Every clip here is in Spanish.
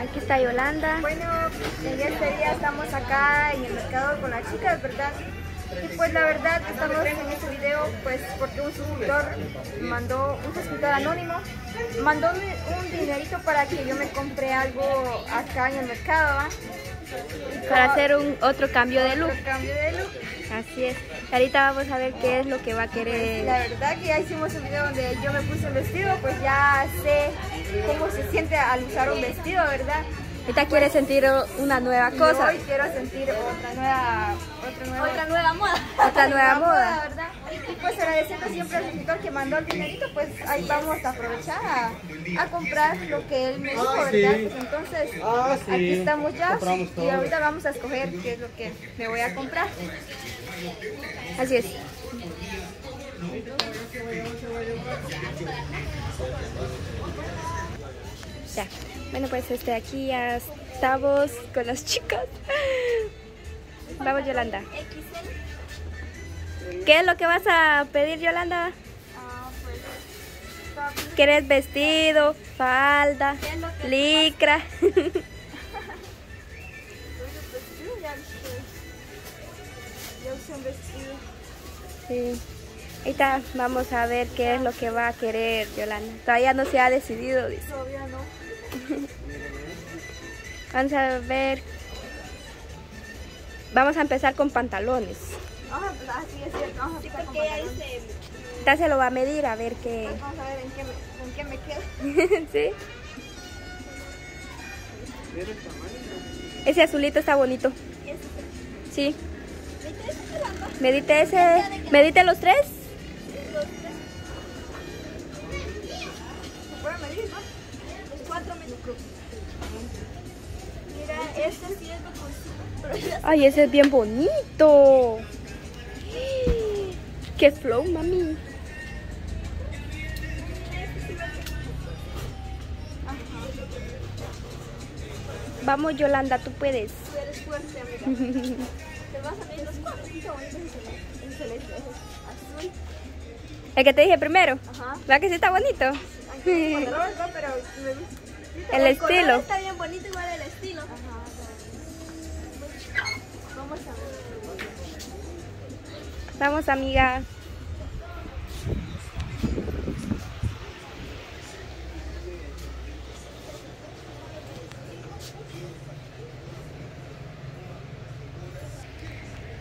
Aquí está Yolanda. Bueno, en este día estamos acá en el mercado con las chicas, ¿verdad? Y pues la verdad estamos en este video pues porque un suscriptor mandó, un suscriptor anónimo, mandó un dinerito para que yo me compre algo acá en el mercado, ¿va? Para hacer un otro cambio de look. Otro cambio de look. Así es. Ahorita vamos a ver qué es lo que va a querer. La verdad que ya hicimos un video donde yo me puse el vestido, pues ya sé cómo se siente al usar un vestido, ¿verdad? Ahorita quiere sentir una nueva cosa. hoy quiero sentir otra nueva, otra nueva, Otra nueva moda. Otra nueva moda. ¿verdad? Y pues agradeciendo siempre al suscriptor que mandó el dinerito, pues ahí vamos a aprovechar a, a comprar lo que él me dijo, Ah, ¿verdad? Pues entonces, Ah, sí. aquí estamos ya y ahorita vamos a escoger qué es lo que me voy a comprar. Así es. Ya. Bueno, pues este aquí ya estamos con las chicas. Vamos, Yolanda. ¿Qué es lo que vas a pedir, Yolanda? Ah, pues, bien. ¿Quieres vestido, falda, ¿Qué es lo que licra? Pues. Sí. Ahorita vamos a ver qué es lo que va a querer Yolanda. Todavía no se ha decidido. dice. Todavía no. Vamos a ver. Vamos a empezar con pantalones. Vamos a empezar, así es cierto, vamos a con Porque ella dice, se lo va a medir a ver qué. Pues Vamos a ver en qué me, en qué me quedo. ¿Sí? Ese azulito está bonito. Sí. Medite ese. Medite los tres. ¿Se puede medir, no? los cuatro minutos. Mira, este sí es Ay, ese es bien bonito. Qué flow, mami. Vamos, Yolanda, tú puedes. tú eres fuerte, amiga. Te vas a medir los cuatro. Qué bonito es el- el celeste, es azul. El que te dije primero. Ajá. ¿Verdad que sí está bonito? Colores no, pero me gusta. El color estilo. Está bien bonito, igual el estilo. Ajá. Vamos a ver. Vamos, amiga.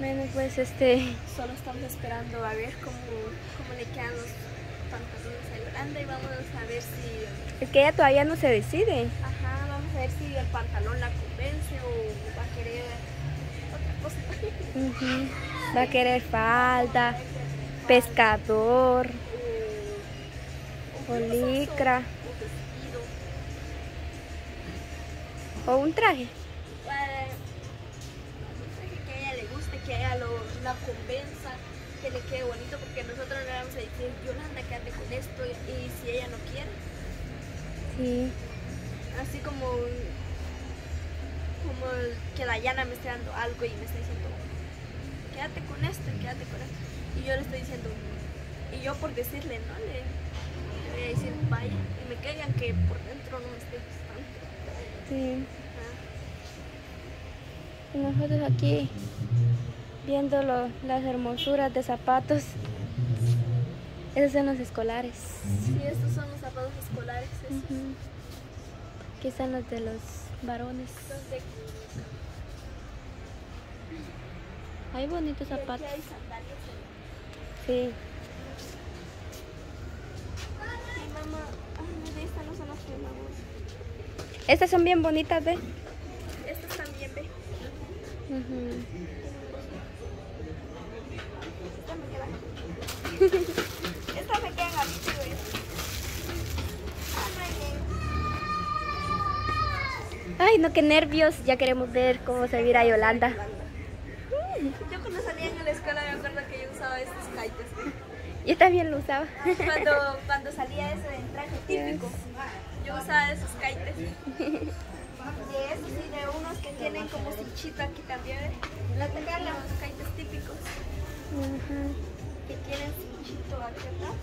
Bueno, pues este, Solo estamos esperando a ver cómo, cómo le quedan los pantalones a Yolanda y vamos a ver si, es que ella todavía no se decide. ajá, vamos a ver si el pantalón la convence o va a querer otra cosa. Ujú. Va a querer falda, pescador o licra o un traje. Eh, que a ella le guste, que a ella lo, la convenza, que le quede bonito, porque nosotros le vamos a decir, Yolanda, quédate con esto, y si ella no quiere, Sí. así como, como que Dayana me esté dando algo y me está diciendo, quédate con esto, y quédate con esto, y yo le estoy diciendo, y yo por decirle, no, le, le voy a decir, vaya, y me caigan que por dentro no me esté gustando. Sí. Ah. Nosotros aquí viendo lo- las hermosuras de zapatos. Esos son los escolares. Sí, estos son los zapatos escolares, esos. Aquí están los de los varones. Los de Hay bonitos zapatos. Sí. Sí, mamá. Estas no son las que vamos. Estas son bien bonitas, ¿ve? Estas también, ve. Me quedan. Estas me quedan a mí, Ay, no, qué nervios. Ya queremos ver cómo se mira Yolanda. Yo cuando salía en la escuela me acuerdo que yo usaba estos kites. güey. Yo también lo usaba. Cuando, cuando salía ese de traje típico, yo usaba esos kites. De esos y de unos que tienen como cinchito aquí también. La tengan los kites típicos. Que tienen cinchito aquí atrás.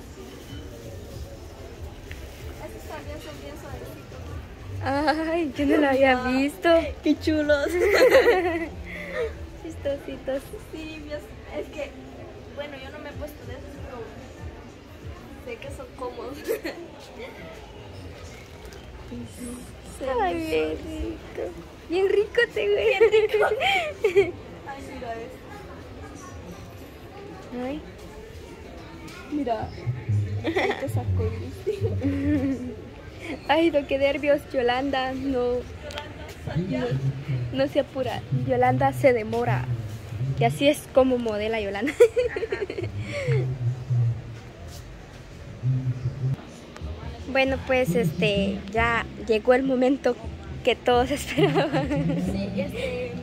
Estos también son bien suavecitos. Ay, yo no lo había visto. ¡Qué chulos! Chistositos. Sí, Dios, es que, bueno, yo no me he puesto de esos, pero sé que son cómodos. Ay, bien rico. Bien rico te güey. Bien rico. Ay, mira esto. Ay. Mira. Te Ay, no, qué nervios, Yolanda. No, no, se apura. Yolanda se demora. Y así es como modela Yolanda. Bueno, pues este ya llegó el momento que todos esperaban. Sí, este.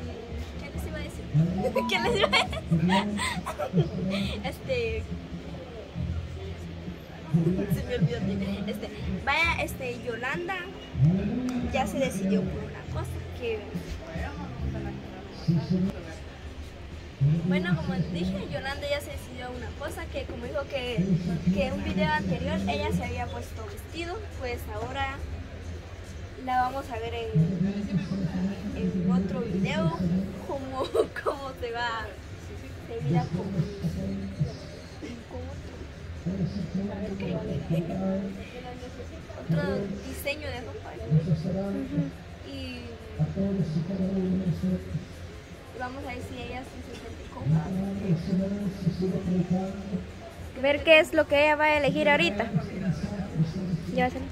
¿Qué les iba a decir? ¿Qué les iba a decir? Este. Se me olvidó. Este, vaya, este, Yolanda ya se decidió cosa que. Bueno, como dije, Yolanda ya se decidió una cosa que como dijo que, que en un video anterior ella se había puesto vestido, pues ahora la vamos a ver en, en otro video cómo, cómo se va se mira como, como otro, otro diseño de ropa. Y vamos a ver si ella se siente cómoda Ver qué es lo que ella va a elegir ahorita. Ya va a salir.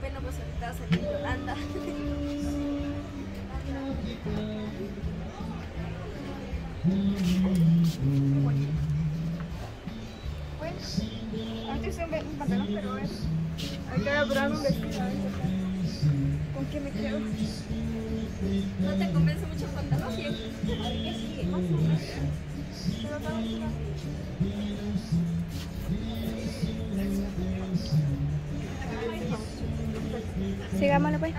bueno pues ahorita va a salir Yolanda pantalón, pero es. Hay que probar un vestido. a ver. ¿Con qué me quedo? no te convence mucho el pantalón sí a ver qué sigue Más o menos. Pero vamos a Sigámosle pues.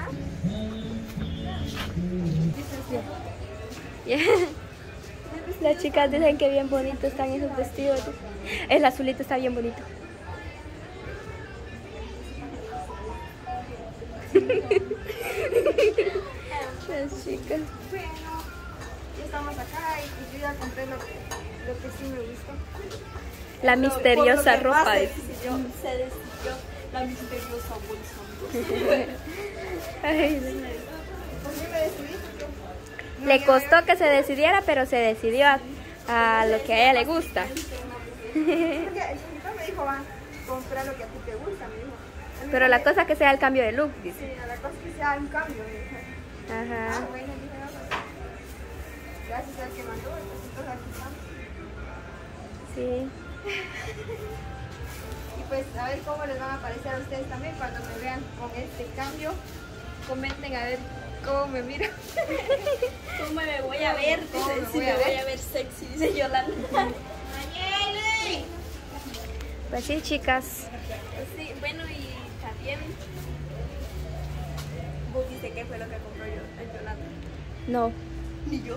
Ya. Las chicas dicen que bien bonitos están esos vestidos. El azulito está bien bonito. Yo ya compré lo que, lo que sí me gustó. La misteriosa lo ropa. más Se decidió, se decidió la misteriosa bolsa. Le costó que se decidiera, pero se decidió a, a lo que a ella le gusta. Me dijo, va, comprar lo que a ti te gusta, me dijo. Pero la cosa que sea el cambio de look, dice. Sí, la cosa que sea un cambio, dijo. Ah, Ajá. bueno, dije, no, pues, gracias al que mandó, entonces aquí estamos. Sí. Y pues a ver cómo les van a parecer a ustedes también cuando me vean con este cambio. Comenten a ver cómo me miran. ¿Cómo me voy a ver? ¿Cómo Dice, me voy a voy ver? a ver sexy, dice Yolanda. Pues sí, chicas. Sí, bueno, y también. Vos viste qué fue lo que compró yo, el Yolanda. No. Ni yo.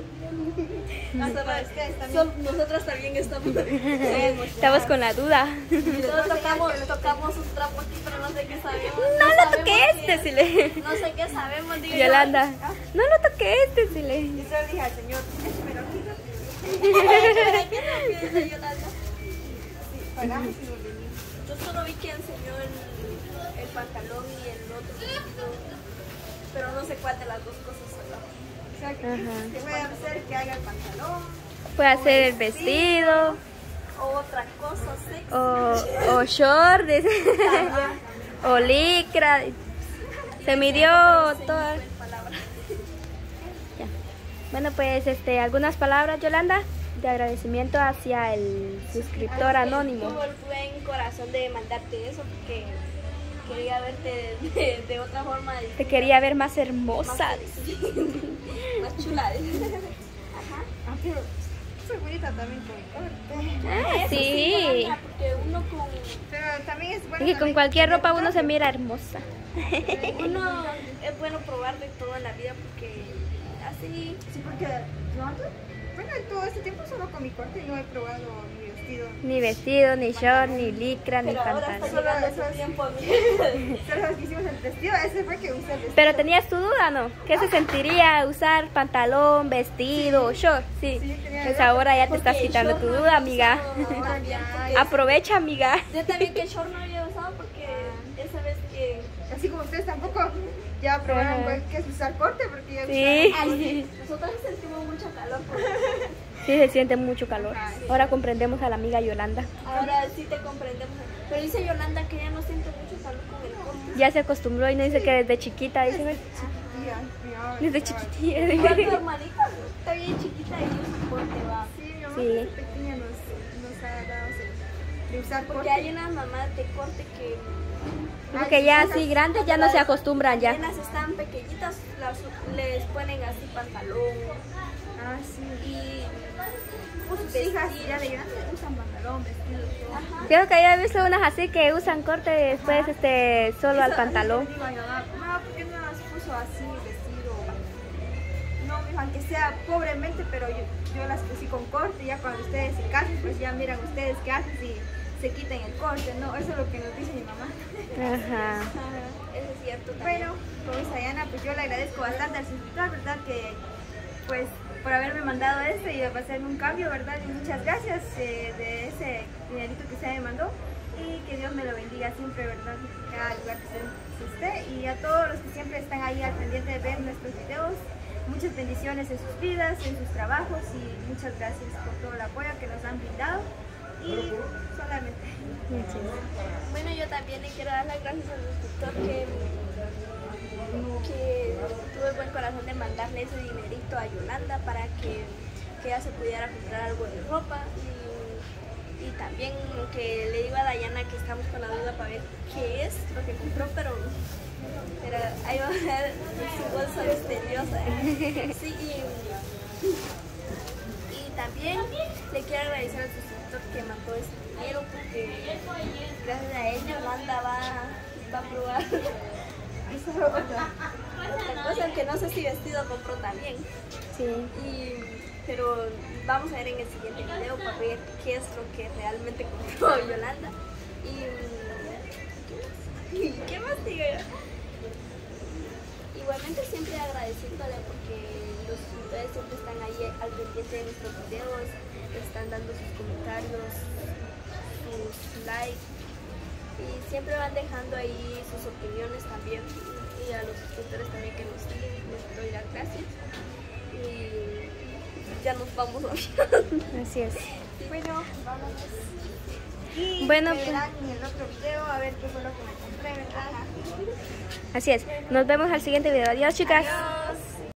Hasta también. Nosotras también estamos. Estamos con la duda. Todos tocamos, tocamos un trapo aquí, pero no sé qué sabemos. No lo sabemos toqué si- este, si le. No sé qué sabemos, digo yo. Yolanda. No lo toqué este, si le. Y solo dije al señor, aquí, ¿no? Pero ¿qué no piensa Yolanda? Yo solo vi que enseñó el, el pantalón y el otro pero no sé cuál de las dos cosas. O sea, que, Ajá. que puede ser que haga el pantalón. Puede hacer el vestido O otra cosa sexy. o, o short, o licra. Se midió toda. En palabras. Ya. Bueno, pues este, algunas palabras, Yolanda, de agradecimiento hacia el suscriptor anónimo. Tuvo el buen corazón de mandarte eso porque quería verte de, de- de otra forma. y Te quería ver más más, hermosa. sexy, más chula. Ajá. soy bonita también con mi corte. Ah, sí. Yolanda, porque uno con Pero también es bueno. Es que con cualquier ropa uno se mira hermosa. uno es bueno probar de todo en la vida porque así Sí, porque antes, bueno, en todo este tiempo solo con mi corte no he probado mi vestido. Ni vestido, ni short, ni licra, ni pero pantalón. Solo su eso. tiempo amiga. Solo que hicimos el vestido, ese fue que usé el vestido. Pero tenías tu duda, ¿no? ¿Qué se sentiría usar pantalón, vestido, short? Sí. Sí, tenía Pues duda. ahora ya te estás quitando tu no duda, había amiga. porque Aprovecha, amiga. Yo también que short no había usado porque esa vez que Así como ustedes tampoco ya probaron pues, qué es usar corte, porque ya Sí. Ay, nosotros sentimos mucho calor porque Sí, se siente mucho calor. Ahora comprendemos a la amiga Yolanda. ahora sí te comprendemos. Pero dice Yolanda que ella no siente mucho calor con el corte. Ya se acostumbró y no dice que desde chiquita, dice, "Ve, Chiquitilla, desde chiquitilla. Igual tu hermanita está bien chiquita y usa corte, va. Sí, mi mamá Sí. De usar Porque corte. hay unas mamás de corte que Porque ya así grandes ya no se acostumbran ya. apenas están pequeñitas, las, les ponen así pantalón Ah, sí. y Pues sus hijas ya de grandes usan pantalón, vestido. Creo que he visto unas así que usan corte después este solo al pantalón. eso le digo a mi mamá, mamá, ¿por qué no las puso así, vestido? No, mijo, aunque sea pobremente, pero yo, yo las puse con corte. Ya cuando ustedes se casen, pues ya miran ustedes qué hacen si se quiten el corte, ¿no? Eso es lo que nos dice mi mamá. Ajá. Eso es cierto también. Bueno, como dice Diana, pues yo le agradezco bastante al suscriptor, ¿verdad? Que pues por haberme mandado esto y va a hacer un cambio, ¿verdad? Y muchas gracias eh, de ese dinerito que se me mandó y que Dios me lo bendiga siempre, ¿verdad? Cada lugar que esté y a todos los que siempre están ahí al pendiente de ver nuestros videos. Muchas bendiciones en sus vidas, en sus trabajos y muchas gracias por todo el apoyo que nos han brindado. Y solamente. Bueno, yo también le quiero dar las gracias al suscriptor que, que tuvo el buen corazón de mandarle ese dinerito a Yolanda para que, que ella se pudiera comprar algo de ropa. Y, y también que le digo a Dayana que estamos con la duda para ver qué es lo que compró, pero, pero ahí va a ver su bolsa misteriosa. Sí, y, y también le quiero agradecer al suscriptor que mandó ese dinero porque gracias a él Yolanda va, va a probar Eso otra. otra cosa que no sé si vestido compró también. Sí. Y, pero vamos a ver en el siguiente video para ver qué es lo que realmente compró Yolanda. Y, ¿y ¿qué más digo yo? Igualmente siempre agradeciéndole porque los suscriptores siempre están ahí al pendiente de nuestros videos, están dando sus comentarios, sus likes y siempre van dejando ahí sus opiniones también y a los suscriptores también que nos siguen les doy las gracias y ya nos vamos Así es. Bueno, vámonos. Y Bueno, pues- en el otro video a ver qué fue lo que me compré, ¿verdad? Así es. Nos vemos al siguiente video. Adiós, chicas. Adiós.